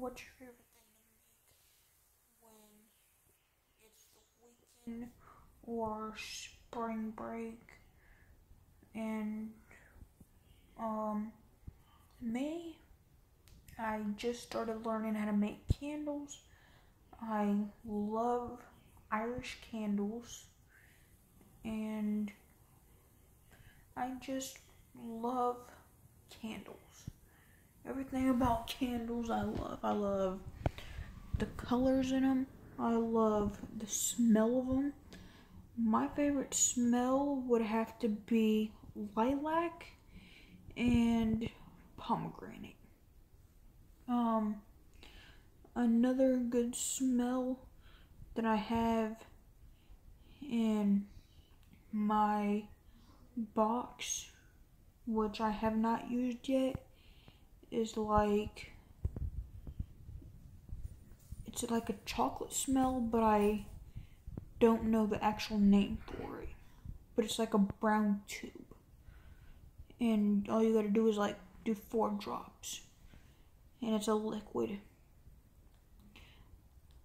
what's your favorite thing to make when it's the weekend or spring break? And um, me, I just started learning how to make candles. I love Irish candles and I just love candles. Everything about candles I love. I love the colors in them. I love the smell of them. My favorite smell would have to be lilac and pomegranate. Um, another good smell that I have in my box, which I have not used yet, is like it's like a chocolate smell, but I don't know the actual name for it. But it's like a brown tube. And all you gotta do is like do four drops. And it's a liquid.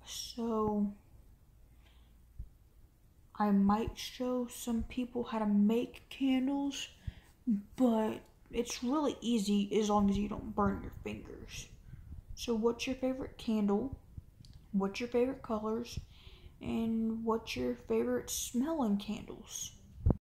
So I might show some people how to make candles, but it's really easy as long as you don't burn your fingers. So, what's your favorite candle? What's your favorite colors? And what's your favorite smelling candles?